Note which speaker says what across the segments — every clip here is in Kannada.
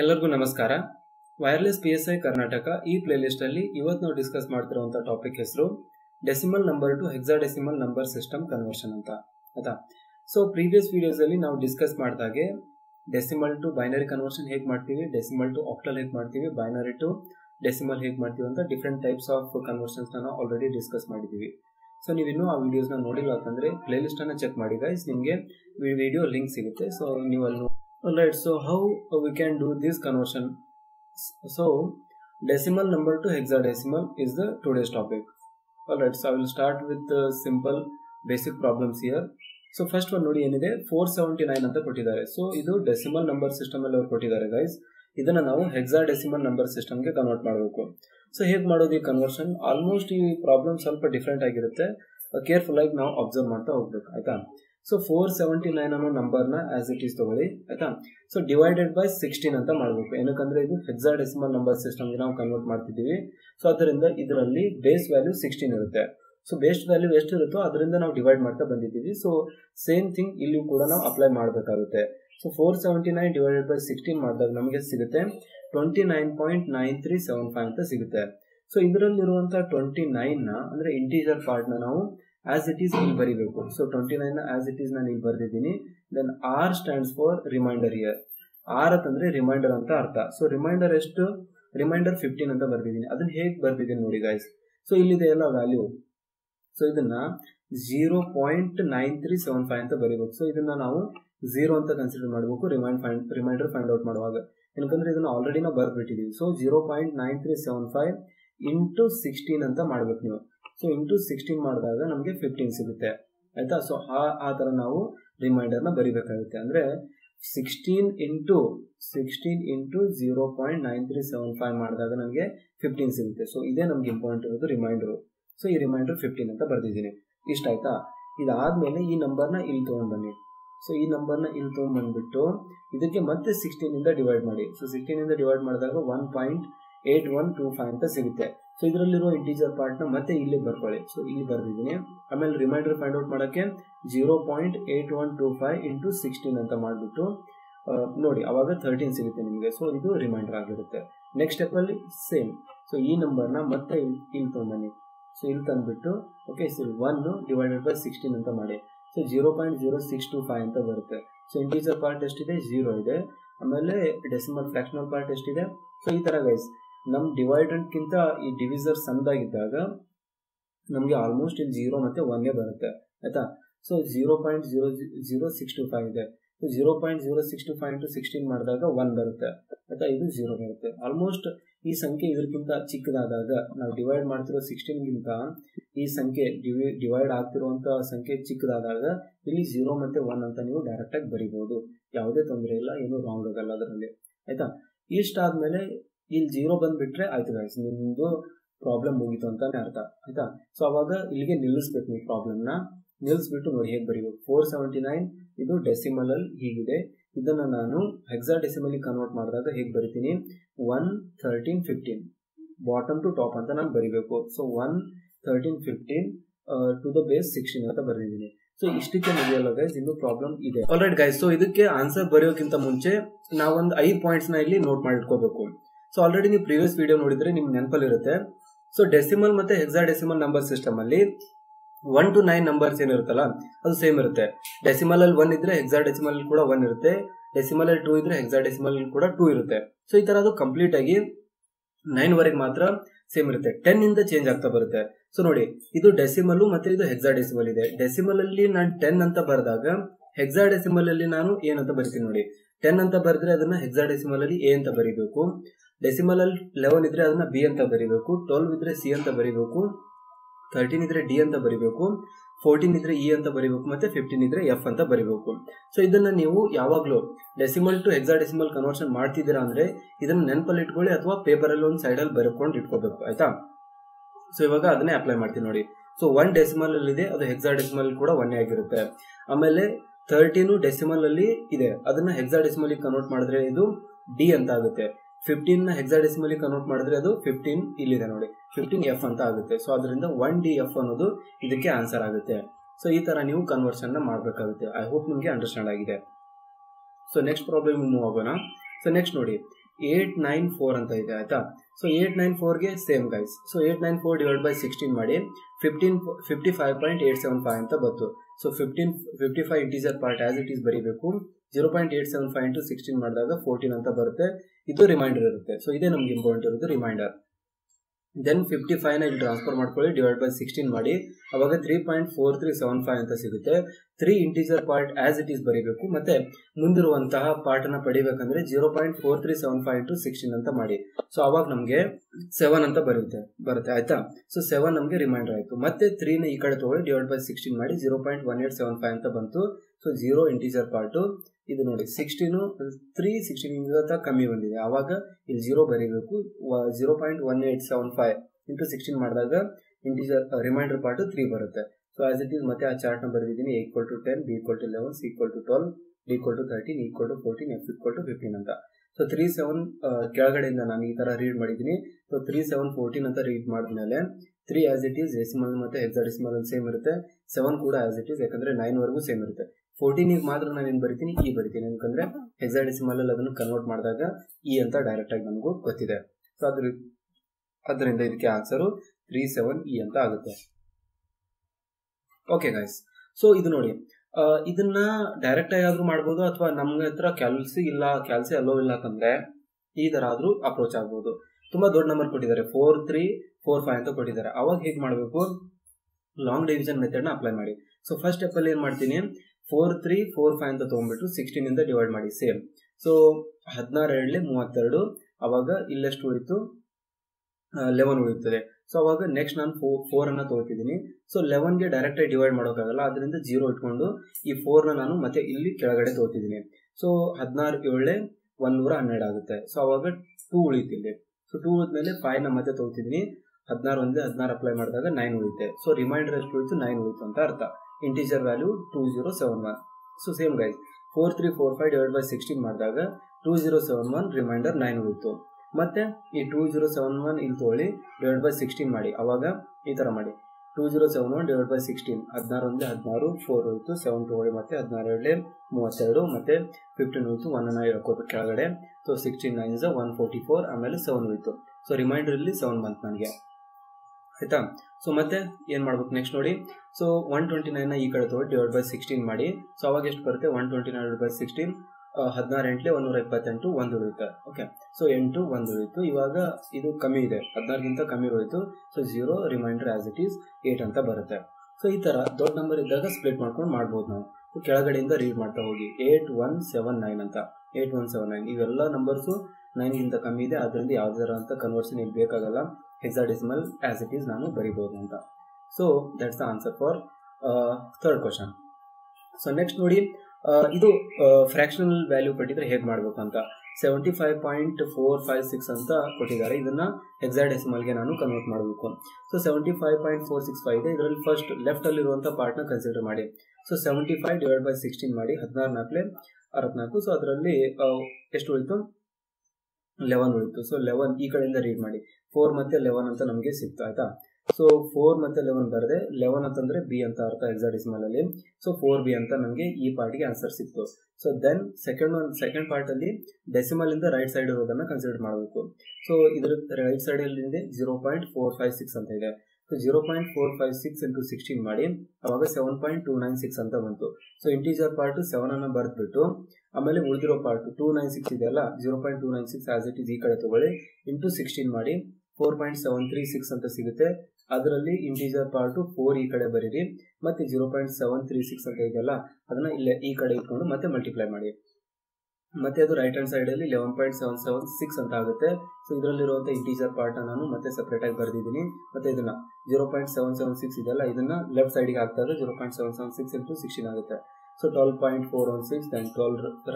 Speaker 1: ಎಲ್ಲರಿಗೂ ನಮಸ್ಕಾರ. Wireless P S I Karnataka ಈ ಪ್ಲೇಲಿಸ್ಟ್ ಅಲ್ಲಿ ಇವತ್ತು ನಾವು ಡಿಸ್ಕಸ್ ಮಾಡ್ತಿರುವಂತಹ ಟಾಪಿಕ್ ಹೆಸರು decimal number to hexadecimal number system conversion ಅಂತ. ಆಯ್ತಾ? ಸೊ ಪ್ರೀವಿಯಸ್ ವಿಡಿಯೋಸ್ ಅಲ್ಲಿ ನಾವು ಡಿಸ್ಕಸ್ ಮಾಡಿದಾಗೆ ಡೆಸಿಮಲ್ ಟು ಬೈನರಿ ಕನ್ವರ್ಷನ್ ಹೇಗೆ ಮಾಡ್ತೀವಿ ಡೆಸಿಮಲ್ ಟು ಆಕ್ಟಲ್ ಹೇಗೆ ಮಾಡ್ತೀವಿ ಬೈನರಿ ಟು ಡೆಸಿಮಲ್ ಹೇಗೆ ಮಾಡ್ತೀವಿ ಅಂತ ಡಿಫ್ರೆಂಟ್ ಟೈಪ್ಸ್ ಆಫ್ ಕನ್ವರ್ಷನ್ಸ್ ನಾವು ಆಲ್ರೆಡಿ ಡಿಸ್ಕಸ್ ಮಾಡಿದ್ದೀವಿ ಸೊ ನೀವು ಇನ್ನೂ ಆ ವಿಡಿಯೋಸ್ನ ನೋಡಿಲ್ಲ ಅಂತಂದ್ರೆ ಪ್ಲೇಲಿಸ್ಟ್ ಅನ್ನ ಚೆಕ್ ಮಾಡಿ ಗೈಸ್ ನಿಮಗೆ ವಿಡಿಯೋ ಲಿಂಕ್ ಸಿಗುತ್ತೆ. ಸೊ ನೀವು ಅಲ್ಲಿ Alright, so how we can do this conversion? So, decimal number to hexadecimal is the today's topic. Alright, so I will start with the simple basic problems here. So first ಒಂದು ನೋಡಿ ಏನಿದೆ? ಫೋರ್ ಸೆವೆಂಟಿ ನೈನ್ ಅಂತ ಕೊಟ್ಟಿದ್ದಾರೆ. ಸೊ ಇದು ಡೆಸಿಮಲ್ ನಂಬರ್ ಸಿಸ್ಟಮ್ ಅಲ್ಲಿ ಅವ್ರು ಕೊಟ್ಟಿದ್ದಾರೆ ಗೈಸ್ ಇದನ್ನ ನಾವು ಹೆಕ್ಸಾ ಡೆಸಿಮಲ್ ನಂಬರ್ ಸಿಸ್ಟಮ್ಗೆ ಕನ್ವರ್ಟ್ ಮಾಡಬೇಕು. ಸೊ ಹೇಗೆ ಮಾಡೋದು ಈ ಕನ್ವರ್ಷನ್ ಆಲ್ಮೋಸ್ಟ್ ಈ ಪ್ರಾಬ್ಲಮ್ ಸ್ವಲ್ಪ ಡಿಫ್ರೆಂಟ್ ಆಗಿರುತ್ತೆ. ಕೇರ್ಫುಲ್ ಆಗಿ ನಾವು ಅಬ್ಸರ್ವ್ ಮಾಡ್ತಾ ಹೋಗ್ಬೇಕು ಆಯ್ತಾ? ಸೊ ಫೋರ್ ಸೆವೆಂಟಿ ನೈನ್ ಅನ್ನೋ ನಂಬರ್ನ ಆಸ್ ಇಟ್ ಈಸ್ ತಗೊಳ್ಳಿ, ಆಯ್ತಾ? ಸೊ ಡಿವೈಡೆಡ್ ಬೈ ಸಿಕ್ಸ್ಟೀನ್ ಅಂತ ಮಾಡಬೇಕು. ಏನಕ್ಕಂದ್ರೆ ಇದು ಹೆಕ್ಸಾ ಡೆಸಿಮಲ್ ನಂಬರ್ ಸಿಸ್ಟಮ್ಗೆ ನಾವು ಕನ್ವರ್ಟ್ ಮಾಡ್ತಿದ್ದೀವಿ. ಸೊ ಅದರಿಂದ ಇದರಲ್ಲಿ ಬೇಸ್ ವ್ಯಾಲ್ಯೂ ಸಿಕ್ಸ್ಟೀನ್ ಇರುತ್ತೆ. ಸೊ ಬೇಸ್ ವ್ಯಾಲ್ಯೂ ಎಷ್ಟು ಇರುತ್ತೋ ಅದರಿಂದ ನಾವು ಡಿವೈಡ್ ಮಾಡ್ತಾ ಬಂದಿದ್ದೀವಿ. ಸೊ ಸೇಮ್ ಥಿಂಗ್ ಇಲ್ಲಿ ಕೂಡ ನಾವು ಅಪ್ಲೈ ಮಾಡಬೇಕಾಗುತ್ತೆ. So four seventy nine divided by sixteen ಮಾಡಿದಾಗ ನಮಗೆ ಸಿಗುತ್ತೆ twenty nine point nine three seven five ಅಂತ ಸಿಗುತ್ತೆ. ಸೊ ಇದರಲ್ಲಿರುವಂತಹ ಟ್ವೆಂಟಿ ನೈನ್ನ ಅಂದರೆ ಇಂಟೀಜರ್ ಪಾರ್ಟ್ನ ನಾವು ಆಸ್ ಇಟ್ ಈಸ್ ಇಲ್ಲಿ ಬರಿಬೇಕು. So twenty nine as it is ನಾನು ಇಲ್ಲಿ ಬರೆದಿದ್ದೀನಿ. Then R stands for remainder here R ಅಂತಂದ್ರೆ ರಿಮೈಂಡರ್ ಅಂತ ಅರ್ಥ. ಸೊ ರಿಮೈಂಡರ್ ಎಷ್ಟು? ರಿಮೈಂಡರ್ ಫಿಫ್ಟೀನ್ ಅಂತ ಬರ್ದಿದ್ದೀನಿ. ಅದನ್ನ ಹೇಗೆ ಬರ್ದಿದ್ದೀನಿ ನೋಡಿ ಗಾಯ್ಸ್ ಸೊ ಇಲ್ಲಿದೆ ಎಲ್ಲ ವ್ಯಾಲ್ಯೂ ಸೊ ಇದನ್ನ zero point nine three seven five ಅಂತ ಬರೀಬೇಕು. ಸೊ ಇದನ್ನ ನಾವು ಝೀರೋ ಅಂತ ಕನ್ಸಿಡರ್ ಮಾಡಬೇಕು remind find remainder find out ಮಾಡುವಾಗ. ಏನಕಂದ್ರೆ ಇದನ್ನ ಆಲ್ರೆಡಿ ನಾವು ಬರ್ಬಿಟ್ಟಿದೀವಿ so zero point nine three seven five into sixteen ಅಂತ ಮಾಡ್ಬೇಕು ನೀವು. ಸೊ ಇಂಟು ಸಿಕ್ಸ್ಟೀನ್ ಮಾಡಿದಾಗ ನಮಗೆ ಫಿಫ್ಟೀನ್ ಸಿಗುತ್ತೆ. ಆಯಿತಾ? ಸೊ ಆ ಆ ಥರ ನಾವು ರಿಮೈಂಡರ್ನ ಬರಿಬೇಕಾಗುತ್ತೆ. ಅಂದರೆ sixteen into sixteen into zero point nine three seven five ಮಾಡಿದಾಗ ನಮಗೆ ಫಿಫ್ಟೀನ್ ಸಿಗುತ್ತೆ. ಸೊ ಇದೇ ನಮ್ಗೆ ಇಂಪಾರ್ಟೆಂಟ್ ಇರೋದು ರಿಮೈಂಡರು ಸೊ ಈ ರಿಮೈಂಡರ್ ಫಿಫ್ಟೀನ್ ಅಂತ ಬರ್ದಿದ್ದೀನಿ. ಇಷ್ಟ ಆಯ್ತಾ? ಇದಾದ್ಮೇಲೆ ಈ ನಂಬರ್ನ ಇಲ್ಲಿ ತೊಗೊಂಡ್ಬನ್ನಿ ಸೊ ಈ ನಂಬರ್ನ ಇಲ್ಲಿ ತೊಗೊಂಡ್ಬಂದ್ಬಿಟ್ಟು ಇದಕ್ಕೆ ಮತ್ತೆ ಸಿಕ್ಸ್ಟೀನಿಂದ ಡಿವೈಡ್ ಮಾಡಿ. ಸೊ ಸಿಕ್ಸ್ಟೀನಿಂದ ಡಿವೈಡ್ ಮಾಡಿದಾಗ one point eight one two five ಅಂತ ಸಿಗುತ್ತೆ. ಸೊ ಇದರಲ್ಲಿರುವ ಇಂಟೀಜರ್ ಪಾರ್ಟ್ನ ಮತ್ತೆ ಇಲ್ಲಿ ಬರ್ಕೊಳ್ಳಿ. ಸೊ ಇಲ್ಲಿ ಬರ್ದಿದ್ದೀನಿ. ಆಮೇಲೆ ರಿಮೈಂಡರ್ ಫೈಂಡ್ ಔಟ್ ಮಾಡೋಕ್ಕೆ zero point eight one two five into sixteen ಅಂತ ಮಾಡಿಬಿಟ್ಟು ನೋಡಿ, ಅವಾಗ ಥರ್ಟೀನ್ ಸಿಗುತ್ತೆ ನಿಮಗೆ. ಸೊ ಇದು ರಿಮೈಂಡರ್ ಆಗಿರುತ್ತೆ. ನೆಕ್ಸ್ಟ್ ಸ್ಟೆಪ್ಪಲ್ಲಿ ಸೇಮ್ ಸೊ ಈ ನಂಬರ್ನ ಮತ್ತೆ ಇಲ್ಲಿ ತೊಗೊಂಬನ್ನಿ ಸೊ ಇಲ್ಲಿ ತಂದುಬಿಟ್ಟು okay so one divided by sixteen ಅಂತ ಮಾಡಿ. So zero point zero six two five ಅಂತ ಬರುತ್ತೆ. ಸೊ ಇಂಟೀಜರ್ ಪಾರ್ಟ್ ಎಷ್ಟಿದೆ? ಜೀರೋ ಇದೆ. ಆಮೇಲೆ ಡೆಸಿಮಲ್ ಫ್ರಾಕ್ಷನಲ್ ಪಾರ್ಟ್ ಎಷ್ಟಿದೆ? ಸೊ ಈ ಥರ ಗೈಸ್ ನಮ್ಮ ಡಿವೈಡೆಂಟ್ಗಿಂತ ಈ ಡಿವಿಸರ್ ಸಣ್ಣದಾಗಿದ್ದಾಗ ನಮಗೆ ಆಲ್ಮೋಸ್ಟ್ ಇಲ್ಲಿ ಜೀರೋ ಮತ್ತು ಒನ್ನೇ ಬರುತ್ತೆ. ಆಯಿತಾ? So zero point zero zero six two five ಇದೆ. So zero point zero six two five into sixteen ಮಾಡಿದಾಗ ಒನ್ ಬರುತ್ತೆ. ಆಯಿತಾ? ಇದು ಜೀರೋ ಬರುತ್ತೆ. ಆಲ್ಮೋಸ್ಟ್ ಈ ಸಂಖ್ಯೆ ಇದಕ್ಕಿಂತ ಚಿಕ್ಕದಾದಾಗ ನಾವು ಡಿವೈಡ್ ಮಾಡ್ತಿರೋ ಸಿಕ್ಸ್ಟೀನ್ಗಿಂತ ಈ ಸಂಖ್ಯೆ ಡಿವಿ ಡಿವೈಡ್ ಆಗ್ತಿರುವಂಥ ಸಂಖ್ಯೆ ಚಿಕ್ಕದಾದಾಗ ಇಲ್ಲಿ ಜೀರೋ ಮತ್ತು ಒನ್ ಅಂತ ನೀವು ಡೈರೆಕ್ಟಾಗಿ ಬರಿಬೋದು. ಯಾವುದೇ ತೊಂದರೆ ಇಲ್ಲ, ಏನೂ ರಾಂಗ್ ಆಗಲ್ಲ ಅದರಲ್ಲಿ. ಆಯಿತಾ? ಇಷ್ಟಾದ್ಮೇಲೆ ಇಲ್ಲಿ ಜೀರೋ ಬಂದ್ಬಿಟ್ರೆ ಆಯ್ತು ಗೈಸ್ ನಿಮ್ಮದು ಪ್ರಾಬ್ಲಮ್ ಮುಗೀತು ಅಂತಾನೆ ಅರ್ಥ. ಆಯ್ತಾ? ಸೊ ಅವಾಗ ಇಲ್ಲಿಗೆ ನಿಲ್ಲಿಸ್ಬೇಕು ನೀವು ಪ್ರಾಬ್ಲಮ್ನ ನಿಲ್ಲಿಸ್ಬಿಟ್ಟು ನೋಡಿ ಹೇಗೆ ಬರೀಬೇಕು. ಫೋರ್ ಸೆವೆಂಟಿ ನೈನ್ ಇದು ಡೆಸಿಮಲ್ ಅಲ್ಲಿ ಹೀಗಿದೆ. ಇದನ್ನ ನಾನು ಹೆಕ್ಸಾ ಡೆಸಿಮಲಿ ಕನ್ವರ್ಟ್ ಮಾಡಿದಾಗ ಹೇಗೆ ಬರಿತೀನಿ? One thirteen fifteen bottom to top ಅಂತ ನಾನು ಬರಿಬೇಕು. So one thirteen fifteen to the base sixteen ಅಂತ ಬರೆದಿದ್ದೀನಿ. ಸೊ ಇಷ್ಟಕ್ಕೆ ಮುಗಿಯಲ್ಲ ಗೈಸ್ ಇನ್ನು ಪ್ರಾಬ್ಲಮ್ ಇದೆ. ಆಲ್ರೈಟ್ ಗೈಸ್ ಸೊ ಇದಕ್ಕೆ ಆನ್ಸರ್ ಬರೆಯೋಕ್ಕಿಂತ ಮುಂಚೆ ನಾವೊಂದು ಐದು ಪಾಯಿಂಟ್ಸ್ನ ಇಲ್ಲಿ ನೋಟ್ ಮಾಡಿಟ್ಕೋಬೇಕು. ಸೊ ಆಲ್ರೆಡಿ ನೀವು ಪ್ರೀವಿಯಸ್ ವಿಡಿಯೋ ನೋಡಿದ್ರೆ ನಿಮ್ಗೆ ನೆನಪಲ್ಲಿರುತ್ತೆ. ಸೊ ಡೆಸಿಮಲ್ ಮತ್ತೆ ಹೆಕ್ಸಾ ಡೆಸಿಮಲ್ ನಂಬರ್ ಸಿಸ್ಟಮ್ ಅಲ್ಲಿ ಒನ್ ಟು ನೈನ್ ನಂಬರ್ಸ್ ಏನಿರುತ್ತಲ್ಲ ಅದು ಸೇಮ್ ಇರುತ್ತೆ. ಡೆಸಿಮಲ್ ಅಲ್ಲಿ ಒನ್ ಇದ್ರೆ ಹೆಕ್ಸಾ ಡೆಸಿಮಲ್ ಕೂಡ ಒನ್ ಇರುತ್ತೆ. ಡೆಸಿಮಲ್ ಅಲ್ಲಿ ಟೂ ಇದ್ರೆ ಹೆಕ್ಸಾ ಡೆಸಿಮಲ್ ಕೂಡ ಟೂ ಇರುತ್ತೆ. ಸೊ ಈ ತರ ಅದು ಕಂಪ್ಲೀಟ್ ಆಗಿ ನೈನ್ ವರೆಗೆ ಮಾತ್ರ ಸೇಮ್ ಇರುತ್ತೆ. ಟೆನ್ ಇಂದ ಚೇಂಜ್ ಆಗ್ತಾ ಬರುತ್ತೆ. ಸೊ ನೋಡಿ, ಇದು ಡೆಸಿಮಲ್ ಮತ್ತೆ ಇದು ಹೆಕ್ಸಾ ಡೆಸಿಮಲ್ ಇದೆ. ಡೆಸಿಮಲ್ ಅಲ್ಲಿ ನಾನು ಟೆನ್ ಅಂತ ಬರೆದಾಗ ಹೆಕ್ಸಾ ಡೆಸಿಮಲ್ ಅಲ್ಲಿ ನಾನು ಏನಂತ ಬರಿತೀನಿ ನೋಡಿ. ಟೆನ್ ಅಂತ ಬರೆದ್ರೆ ಅದನ್ನ ಹೆಕ್ಸಾ ಡೆಸಿಮಲ್ ಅಲ್ಲಿ ಎ ಅಂತ ಬರೀಬೇಕು. ಡೆಸಿಮಲ್ ಅಲ್ಲಿ ಲೆವೆನ್ ಇದ್ರೆ ಅದನ್ನ ಬಿ ಅಂತ ಬರಿಬೇಕು ಟ್ವೆಲ್ವ್ ಇದ್ರೆ ಸಿ ಅಂತ ಬರಿಬೇಕು ಥರ್ಟೀನ್ ಇದ್ರೆ ಡಿ ಅಂತ ಬರಿಬೇಕು ಫೋರ್ಟೀನ್ ಇದ್ರೆ ಇ ಅಂತ ಬರಿಬೇಕು, ಮತ್ತೆ ಫಿಫ್ಟೀನ್ ಇದ್ರೆ ಎಫ್ ಅಂತ ಬರಿಬೇಕು. ಸೊ ಇದನ್ನ ನೀವು ಯಾವಾಗಲೂ decimal to hexadecimal conversion ಮಾಡ್ತಿದ್ದೀರಾ ಅಂದ್ರೆ ಇದನ್ನ ನೆನಪಲ್ಲಿ ಇಟ್ಕೊಳ್ಳಿ ಅಥವಾ ಪೇಪರಲ್ಲಿ ಒಂದು ಸೈಡಲ್ಲಿ ಬರ್ಕೊಂಡು ಇಟ್ಕೋಬೇಕು, ಆಯ್ತಾ? ಸೊ ಇವಾಗ ಅದನ್ನೇ ಅಪ್ಲೈ ಮಾಡ್ತೀನಿ ನೋಡಿ. ಸೊ ಒನ್ ಡೆಸಿಮಲ್ ಅಲ್ಲಿ ಇದೆ, ಅದು ಹೆಕ್ಸಾ ಡೆಸಿಮಲ್ ಕೂಡ ಒನ್ನೇ ಆಗಿರುತ್ತೆ. ಆಮೇಲೆ ಥರ್ಟೀನು ಡೆಸಿಮಲ್ ಅಲ್ಲಿ ಇದೆ, ಅದನ್ನ ಹೆಕ್ಸಾ ಡೆಸಿಮಲ್ ಕನ್ವರ್ಟ್ ಮಾಡಿದ್ರೆ ಇದು ಡಿ ಅಂತ ಆಗುತ್ತೆ. ಫಿಫ್ಟೀನ್ನ ಹೆಕ್ಸಾಡೆಸಿಮಲಿ ಕನ್ವರ್ಟ್ ಮಾಡಿದ್ರೆ ಅದು ಫಿಫ್ಟೀನ್ ಇಲ್ಲಿದೆ ನೋಡಿ. ಫಿಫ್ಟೀನ್ ಎಫ್ ಅಂತ ಆಗುತ್ತೆ. ಸೊ ಅದರಿಂದ ಒನ್ ಡಿ ಎಫ್ ಅನ್ನೋದು ಇದಕ್ಕೆ ಆನ್ಸರ್ ಆಗುತ್ತೆ. ಸೊ ಈ ತರ ನೀವು ಕನ್ವರ್ಷನ್ ಮಾಡಬೇಕಾಗುತ್ತೆ. ಐ ಹೋಪ್ ನಿಮಗೆ ಅಂಡರ್ಸ್ಟ್ಯಾಂಡ್ ಆಗಿದೆ. ಸೊ ನೆಕ್ಸ್ಟ್ ಪ್ರಾಬ್ಲಮ್ ಮೂವ್ ಆಗೋಣ. ಸೊ ನೆಕ್ಸ್ಟ್ ನೋಡಿ. ಏಟ್ ನೈನ್ ಫೋರ್ ಅಂತ ಇದೆ, ಆಯ್ತಾ? So eight nine ಫೋರ್ಗೆ same guys so eight nine four divide by sixteen ಮಾಡಿ fifteen fifty five point eight seven five ಅಂತ ಬಂತು. So fifteen fifty five integer part as it is ಬರೀಬೇಕು. Zero point eight seven five into sixteen ಮಾಡಿದಾಗ ಫೋರ್ಟೀನ್ ಅಂತ ಬರುತ್ತೆ. ಇದು ರಿಮೈಂಡರ್ ಇರುತ್ತೆ. ಸೊ ಇದೇ ನಮ್ಗೆ ಇಂಪಾರ್ಟೆಂಟ್ ಇರುತ್ತೆ ರಿಮೈಂಡರ್ ದೆನ್ ಫಿಫ್ಟಿ ಫೈವ್ನ ಇಲ್ಲಿ ಟ್ರಾನ್ಸ್ಫರ್ ಮಾಡ್ಕೊಳ್ಳಿ ಡಿವೈಡ್ ಬೈ ಸಿಕ್ಸ್ಟೀನ್ ಮಾಡಿ. ಅವಾಗ three point four three seven five ಅಂತ ಸಿಗುತ್ತೆ. Three integer part as it is ಬರೀಬೇಕು. ಮತ್ತೆ ಮುಂದಿರುವಂತಹ ಪಾರ್ಟನ್ನ ಪಡಿಬೇಕಂದ್ರೆ zero point four three seven five to sixteen ಅಂತ ಮಾಡಿ. ಸೊ ಅವಾಗ ನಮಗೆ ಸೆವೆನ್ ಅಂತ ಬರುತ್ತೆ ಬರುತ್ತೆ, ಆಯ್ತಾ? ಸೊ ಸೆವೆನ್ ನಮಗೆ ರಿಮೈಂಡರ್ ಆಯಿತು. ಮತ್ತೆ ತ್ರೀನ ಈ ಕಡೆ ತಗೊಳ್ಳಿ ಡಿವೈಡ್ ಬೈ ಸಿಕ್ಸ್ಟೀನ್ ಮಾಡಿ zero point one eight seven five ಅಂತ ಬಂತು. ಸೊ ಜೀರೋ ಇಂಟೀಜರ್ ಪಾರ್ಟು ಇದು ನೋಡಿ ಸಿಕ್ಸ್ಟೀನು ತ್ರೀ ಸಿಕ್ಸ್ಟೀನ್ ಇಂದ ಕಮ್ಮಿ ಬಂದಿದೆ. ಆವಾಗ ಇಲ್ಲಿ ಜೀರೋ ಬರೀಬೇಕು. Zero point one eight seven five into sixteen ಮಾಡಿದಾಗ ಇಂಟೀಜರ್ ರಿಮೈಂಡರ್ ಪಾರ್ಟು ತ್ರೀ ಬರುತ್ತೆ. ಸೊ ಆಸ್ ಇಟ್ ಈಸ್ ಮತ್ತೆ ಆ ಚಾರ್ಟ್ನ ಬರೆದಿದ್ದೀನಿ A equal to ten B equal to eleven C equal to twelve D equal to thirteen equal to fourteen F equal to fifteen ಅಂತ. ಸೊ ತ್ರೀ ಸೆವೆನ್ ಕೆಳಗಡೆಯಿಂದ ನಾನು ಈ ಥರ ರೀಡ್ ಮಾಡಿದ್ದೀನಿ. ಸೊ ತ್ರೀ ಸೆವೆನ್ ಫೋರ್ಟೀನ್ ಅಂತ ರೀಡ್ ಮಾಡಿದ್ಮೇಲೆ three as it is decimal ಮತ್ತು ಮಲ್ ಸೇಮ್ ಇರುತ್ತೆ. ಸೆವೆನ್ ಕೂಡ ಆಸ್ ಇಟ್ ಈಸ್ ಯಾಕಂದರೆ ನೈನ್ವರೆಗೂ ಸೇಮ್ ಇರುತ್ತೆ. ಫೋರ್ಟೀನಿಗೆ ಮಾತ್ರ ನಾನು ಏನು ಬರಿತೀನಿ ಇ ಬರಿತೀನಿ. ಅಂತಂದ್ರೆ ಹೆಕ್ಸಾಡೆಸಿಮಲ್ ಅಲ್ಲಿ ಅದನ್ನು ಕನ್ವರ್ಟ್ ಮಾಡಿದಾಗ ಇ ಅಂತ ಡೈರೆಕ್ಟ್ ಆಗಿ ನಮಗೂ ಗೊತ್ತಿದೆ. ಸೊ ಅದ್ರ ಅದರಿಂದ ಇದಕ್ಕೆ ಆನ್ಸರು ತ್ರೀ ಸೆವೆನ್ ಇ ಅಂತ ಆಗುತ್ತೆ. ಓಕೆ ಗೈಸ್ ಸೊ ಇದು ನೋಡಿ. ಇದನ್ನ ಡೈರೆಕ್ಟ್ ಆಗಿ ಆದ್ರೂ ಮಾಡ್ಬೋದು ಅಥವಾ ನಮ್ಗೆ ಹತ್ರ ಕ್ಯಾಲ್ಸಿ ಇಲ್ಲ ಕ್ಯಾಲ್ಸಿ ಅಲ್ಲೋ ಇಲ್ಲ ಅಂತಂದ್ರೆ ಈ ತರ ಆದ್ರೂ ಅಪ್ರೋಚ್ ಆಗ್ಬೋದು. ತುಂಬಾ ದೊಡ್ಡ ನಂಬರ್ ಕೊಟ್ಟಿದ್ದಾರೆ. ಫೋರ್ ತ್ರೀ ಫೋರ್ ಫೈವ್ ಅಂತ ಕೊಟ್ಟಿದ್ದಾರೆ. ಅವಾಗ ಹೇಗೆ ಮಾಡಬೇಕು? ಲಾಂಗ್ ಡಿವಿಷನ್ ಮೆಥಡ್ನ ಅಪ್ಲೈ ಮಾಡಿ. ಸೊ ಫಸ್ಟ್ ಸ್ಟೆಪ್ ಅಲ್ಲಿ ಏನು ಮಾಡ್ತೀನಿ? ಫೋರ್ ತ್ರೀ ಫೋರ್ ಫೈವ್ ಅಂತ ತೊಗೊಂಡ್ಬಿಟ್ಟು ಸಿಕ್ಸ್ಟೀನಿಂದ ಡಿವೈಡ್ ಮಾಡಿ ಸೇಮ್ ಸೊ ಹದಿನಾರು ಎರಡಲೆ ಮೂವತ್ತೆರಡು, ಅವಾಗ ಇಲ್ಲೆಷ್ಟು ಉಳಿತು ಲೆವೆನ್ ಉಳಿಯುತ್ತದೆ. ಸೊ ಅವಾಗ ನೆಕ್ಸ್ಟ್ ನಾನು ಫೋ ಫೋರನ್ನು ತೊಗೊತಿದ್ದೀನಿ ಸೊ ಲೆವೆನ್ಗೆ ಡೈರೆಕ್ಟಾಗಿ ಡಿವೈಡ್ ಮಾಡೋಕ್ಕಾಗಲ್ಲ ಅದರಿಂದ ಜೀರೋ ಇಟ್ಕೊಂಡು ಈ ಫೋರ್ನ ನಾನು ಮತ್ತೆ ಇಲ್ಲಿ ಕೆಳಗಡೆ ತೊಗೊತಿದ್ದೀನಿ ಸೊ ಹದಿನಾರು, ಏಳೆ ಒಂದೂರ ಹನ್ನೆರಡು ಆಗುತ್ತೆ. ಸೊ ಅವಾಗ ಟೂ ಉಳಿತಿಲ್ಲಿ ಸೊ ಟೂ ಉಳಿದ್ಮೇಲೆ ಫೈವ್ನ ಮತ್ತೆ ತೊಗೊತಿದ್ದೀನಿ ಹದಿನಾರು ಒಂದೇ ಹದಿನಾರು ಅಪ್ಲೈ ಮಾಡಿದಾಗ ನೈನ್ ಉಳಿತೆ ಸೊ ರಿಮೈಂಡರ್ ಎಷ್ಟು ಉಳಿತು ನೈನ್ ಉಳಿತು ಅಂತ ಅರ್ಥ. Integer value two zero seven one so same guys four three four five divide by sixteen ಮಾಡಿದಾಗ two zero seven one remainder nine ಉಳಿತು. ಮತ್ತೆ ಈ ಟೂ ಜೀರೋ ಸೆವೆನ್ ಒನ್ ಇಲ್ಲಿ ತೊಗೊಳ್ಳಿ ಡಿವೈಡ್ ಬೈ ಸಿಕ್ಸ್ಟೀನ್ ಮಾಡಿ. ಅವಾಗ ಈ ಥರ ಮಾಡಿ. Two zero seven one divide by sixteen ಹದಿನಾರು ಒಂದೇ ಹದಿನಾರು ಫೋರ್ ಉಳಿತು ಸೆವೆನ್ ತೊಗೊಳ್ಳಿ ಮತ್ತೆ ಹದಿನಾರು ಎರಡೇ ಮೂವತ್ತೆರಡು ಮತ್ತೆ ಫಿಫ್ಟೀನ್ ಉಳಿತು ಒನ್ನ ಹೇಳ್ಕೊಬೇಕು ಕೆಳಗಡೆ. So sixteen nine is one forty four ಆಮೇಲೆ ಸೆವೆನ್ ಉಳಿತು. ಸೊ ರಿಮೈಂಡರ್ ಇಲ್ಲಿ ಸೆವೆನ್ ಬಂತು ನನಗೆ. ಆಯ್ತಾ? ಸೊ ಮತ್ತೆ ಏನು ಮಾಡ್ಬೇಕು ನೆಕ್ಸ್ಟ್ ನೋಡಿ. ಸೊ ಒನ್ ಟ್ವೆಂಟಿ ನೈನ್ನ ಈ ಕಡೆ ತೊಗೊಂಡು ಡಿವೈಡ್ ಬೈ ಸಿಕ್ಸ್ಟೀನ್ ಮಾಡಿ. ಸೊ ಅವಾಗ ಎಷ್ಟು ಬರುತ್ತೆ? One twenty nine by sixteen ಹದಿನಾರು ಎಂಟ್ಲೆ ಒಂದೂರ ಇಪ್ಪತ್ತೆಂಟು ಒಂದು ಉಳಿಯುತ್ತೆ ಓಕೆ ಸೊ ಎಂಟು ಒಂದು ಉಳಿಯಿತು ಇವಾಗ ಇದು ಕಮ್ಮಿ ಇದೆ. ಹದಿನಾರಿಗಿಂತ ಕಮ್ಮಿ ಉಳಿಯಿತು so zero remainder as it is eight ಅಂತ ಬರುತ್ತೆ. ಸೊ ಈ ಥರ ದೊಡ್ಡ ನಂಬರ್ ಇದ್ದಾಗ ಸ್ಪ್ಲಿಟ್ ಮಾಡ್ಕೊಂಡು ಮಾಡ್ಬೋದು ನಾವು. ಕೆಳಗಡೆಯಿಂದ ರೀಡ್ ಮಾಡ್ತಾ ಹೋಗಿ. ಏಟ್ ಒನ್ ಸೆವೆನ್ ನೈನ್ ಅಂತ. ಏಟ್ ಒನ್ ಸೆವೆನ್ ನೈನ್ ಇವೆಲ್ಲ ನಂಬರ್ಸು ನೈನ್ಗಿಂತ ಕಮ್ಮಿ ಇದೆ. ಅದರಿಂದ ಯಾವ್ದಾರ ಅಂತ ಕನ್ವರ್ಷನ್ ಇಲ್ಲಿ ಬೇಕಾಗಲ್ಲ ಹೆಕ್ಸಾಡೆಸಿಮಲ್ ಆಸ್ ಇಟ್ ಈಸ್ ನಾನು ಬರಿಬೋದು ಅಂತ. So that's the answer for third question so next ನೋಡಿ ಇದು ಫ್ರ್ಯಾಕ್ಷನಲ್ ವ್ಯಾಲ್ಯೂ ಕೊಟ್ಟಿದ್ರೆ ಹೇಗೆ ಮಾಡಬೇಕು ಅಂತ. Seventy five point four five six ಅಂತ ಕೊಟ್ಟಿದ್ದಾರೆ. ಇದನ್ನು ಗೆ ನಾನು ಕನ್ವರ್ಟ್ ಮಾಡಬೇಕು. So seventy five point four six five ಇದೆ. ಇದರಲ್ಲಿ ಫಸ್ಟ್ ಲೆಫ್ಟಲ್ಲಿರುವಂಥ ಪಾರ್ಟ್ನ ಕನ್ಸಿಡರ್ ಮಾಡಿ. So seventy five divide by sixteen ಮಾಡಿ ಹದಿನಾರು ನಾಲ್ಕಲೆ ಅರವತ್ನಾಲ್ಕು. ಸೊ ಅದರಲ್ಲಿ ಎಷ್ಟು ಉಳಿತು? ಲೆವೆನ್ ಉಳಿತು ಸೊ ಲೆವೆನ್ ಈ ಕಡೆಯಿಂದ ರೀಡ್ ಮಾಡಿ. ಫೋರ್ ಮತ್ತೆ ಲೆವೆನ್ ಅಂತ ನಮಗೆ ಸಿಕ್ತು, ಆಯ್ತಾ? ಸೊ ಫೋರ್ ಮತ್ತೆ ಲೆವೆನ್ ಬರದೆ, ಲೆವೆನ್ ಅಂತಂದ್ರೆ ಬಿ ಅಂತ ಅರ್ಥ ಎಕ್ಸಾಡಿಸ್ ಅಲ್ಲಿ ಸೊ ಫೋರ್ ಬಿ ಅಂತ ನಮಗೆ ಈ ಪಾರ್ಟಿಗೆ ಆನ್ಸರ್ ಸಿಕ್ತು. So then second one second part ಅಲ್ಲಿ ಡೆಸಿಮಲ್ ಇಂದ ರೈಟ್ ಸೈಡ್ ಇರೋದನ್ನ ಕನ್ಸಿಡರ್ ಮಾಡಬೇಕು. ಸೊ ಇದ್ರ ರೈಟ್ ಸೈಡ್ ಅಲ್ಲಿ zero point four five six ಅಂತ ಇದೆ. So zero point four five six into sixteen ಮಾಡಿ, ಅವಾಗ seven point two nine six ಅಂತ ಬಂತು. ಸೊ ಇಂಟೀಜರ್ ಪಾರ್ಟ್ ಸೆವೆನ್ ಅನ್ನ ಬರೆದ್ಬಿಟ್ಟು ಆಮೇಲೆ ಉಳಿದಿರೋ ಪಾರ್ಟ್ ಟೂ ನೈನ್ ಸಿಕ್ಸ್ ಇದೆಯಲ್ಲ zero point two nine six as it is ಈ ಕಡೆ ತಗೊಳ್ಳಿ. ಇಂಟು ಸಿಕ್ಸ್ಟೀನ್ ಮಾಡಿ four point seven three six ಅಂತ ಸಿಗುತ್ತೆ. ಅದರಲ್ಲಿ ಇಂಟೀಜರ್ ಪಾರ್ಟು ಫೋರ್ ಈ ಕಡೆ ಬರೀರಿ. ಮತ್ತೆ zero point seven three six ಅಂತ ಇದೆಯಲ್ಲ, ಅದನ್ನ ಇಲ್ಲೇ ಈ ಕಡೆ ಇಟ್ಕೊಂಡು ಮತ್ತೆ ಮಲ್ಟಿಪ್ಲೈ ಮಾಡಿ. ಮತ್ತೆ ಅದು ರೈಟ್ ಹ್ಯಾಂಡ್ ಸೈಡ್ ಅಲ್ಲಿ eleven point seven seven six ಅಂತ ಆಗುತ್ತೆ. ಸೊ ಇದರಲ್ಲಿರುವಂಥ ಇಂಟೀಜರ್ ಪಾರ್ಟ್ ನಾನು ಮತ್ತೆ ಸಪ್ರೇಟ್ ಆಗಿ ಬರೆದಿದ್ದೀನಿ. ಮತ್ತೆ ಇದನ್ನ zero point seven seven six ಇದೆಲ್ಲ ಇದನ್ನ ಲೆಫ್ಟ್ ಸೈಡಿಗೆ ಹಾಕ್ತಾ ಇದ್ರೆ zero point seven seven six into sixteen ಆಗುತ್ತೆ.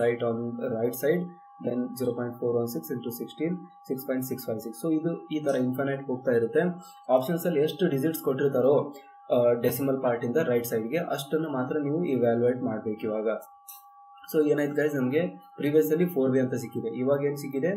Speaker 1: Right on right side then zero point four one six into sixteen six point six five six so ಇದು ಈ ಥರ ಇನ್ಫಿನೈಟ್ ಹೋಗ್ತಾ ಇರುತ್ತೆ. ಆಪ್ಷನ್ಸ್ ಅಲ್ಲಿ ಎಷ್ಟು ಡಿಜಿಟ್ಸ್ ಕೊಟ್ಟಿರ್ತಾರೋ ಡೆಸಿಮಲ್ ಪಾರ್ಟಿಂದ ರೈಟ್ ಸೈಡ್ಗೆ ಅಷ್ಟನ್ನು ಮಾತ್ರ ನೀವು ಇವ್ಯಾಲ್ಯೂಯೇಟ್ ಮಾಡಬೇಕು ಇವಾಗ. ಸೊ ಏನಾಯ್ತು ಗೈಸ್ ನಮಗೆ ಪ್ರೀವಿಯಸ್ ಅಲ್ಲಿ ಫೋರ್ ಬಿ ಅಂತ ಸಿಕ್ಕಿದೆ. ಇವಾಗ ಏನು ಸಿಕ್ಕಿದೆ?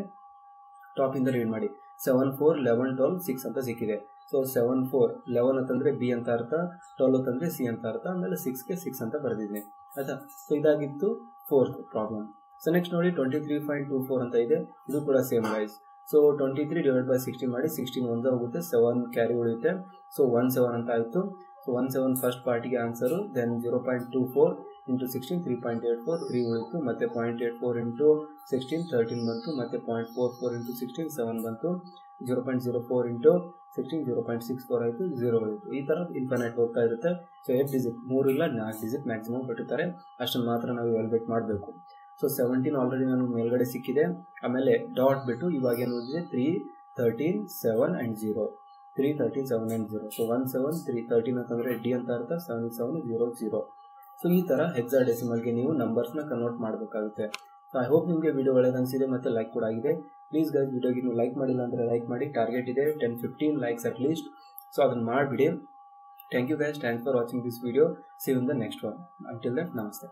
Speaker 1: ಟಾಪ್ ಇಂದ ರೀಡ್ ಮಾಡಿ. Seven four eleven twelve six ಅಂತ ಸಿಕ್ಕಿದೆ. ಸೊ ಸೆವೆನ್ ಫೋರ್ ಲೆವೆನ್ ಅಂತಂದ್ರೆ ಬಿ ಅಂತ ಅರ್ಥ ಟ್ವೆಲ್ ಅಂತಂದ್ರೆ ಸಿ ಅಂತ ಅರ್ಥ, ಆಮೇಲೆ ಸಿಕ್ಸ್ಗೆ ಸಿಕ್ಸ್ ಅಂತ ಬರೆದಿದ್ದೀನಿ ಆಯ್ತಾ? ಸೊ ಇದಾಗಿತ್ತು ಫೋರ್ತ್ ಪ್ರಾಬ್ಲಮ್ ಸೊ ನೆಕ್ಸ್ಟ್ ನೋಡಿ twenty three point two four ಅಂತ ಇದೆ. ಇದು ಕೂಡ same wise so twenty three divide by sixteen ಮಾಡಿ ಸಿಕ್ಸ್ಟೀನ್ ಒಂದು ಹೋಗುತ್ತೆ ಸೆವೆನ್ ಕ್ಯಾರಿ ಉಳಿಯುತ್ತೆ. ಸೊ ಒನ್ ಸೆವೆನ್ ಅಂತ ಆಯಿತು. ಸೊ ಒನ್ ಸೆವೆನ್ ಫಸ್ಟ್ ಪಾರ್ಟಿಗೆ answer then zero point two four into sixteen three point eight four three ಉಳಿತು, ಮತ್ತೆ point eight four into sixteen thirteen ಬಂತು, ಮತ್ತೆ point four four into sixteen seven ಬಂತು zero point zero four into sixteen zero point six four ಆಯಿತು ಜೀರೋ ಆಯಿತು ಈ ಥರ ಇನ್ಫೈನೈಟ್ ಹೋಗ್ತಾ ಇರುತ್ತೆ. ಸೊ ಏಟ್ ಡಿಜಿಟ್ ಮೂರಿಲ್ಲ ನಾಲ್ಕು ಡಿಜಿಟ್ ಮ್ಯಾಕ್ಸಿಮಮ್ ಬಿಟ್ಟಿರ್ತಾರೆ ಅಷ್ಟನ್ನು ಮಾತ್ರ ನಾವು ಎಲ್ಬೇಟ್ ಮಾಡಬೇಕು. ಸೊ ಸೆವೆಂಟೀನ್ ಆಲ್ರೆಡಿ ನನಗೆ ಮೇಲ್ಗಡೆ ಸಿಕ್ಕಿದೆ. ಆಮೇಲೆ ಡಾಟ್ ಬಿಟ್ಟು ಇವಾಗ ಏನು ಓದಿದೆ? Three thirteen seven and zero three thirteen seven and zero so one seven three thirteen ಅಂತಂದರೆ ಡಿ ಅಂತ ಅರ್ಥ seven seven zero zero so ಈ ಥರ ಹೆಕ್ಸಾ ಡೆಸಿಮಲ್ಗೆ ನೀವು ನಂಬರ್ಸ್ನ ಕನ್ವರ್ಟ್ ಮಾಡಬೇಕಾಗುತ್ತೆ. ಸೊ ಐ ಹೋಪ್ ನಿಮಗೆ ವಿಡಿಯೋ ಒಳ್ಳೆದು ಅನಿಸಿದೆ ಮತ್ತು ಲೈಕ್ ಕೂಡ ಆಗಿದೆ. ಪ್ಲೀಸ್ ಗೈಸ್ ವಿಡಿಯೋಗೆ ನೀವು ಲೈಕ್ ಮಾಡಿಲ್ಲ ಅಂದರೆ ಲೈಕ್ ಮಾಡಿ. ಟಾರ್ಗೆಟ್ ಇದೆ ten fifteen likes at least so ಅದನ್ನು ಮಾಡಿಬಿಡಿ. Thank you guys thanks for watching this video see in the next one until that ನಮಸ್ತೆ.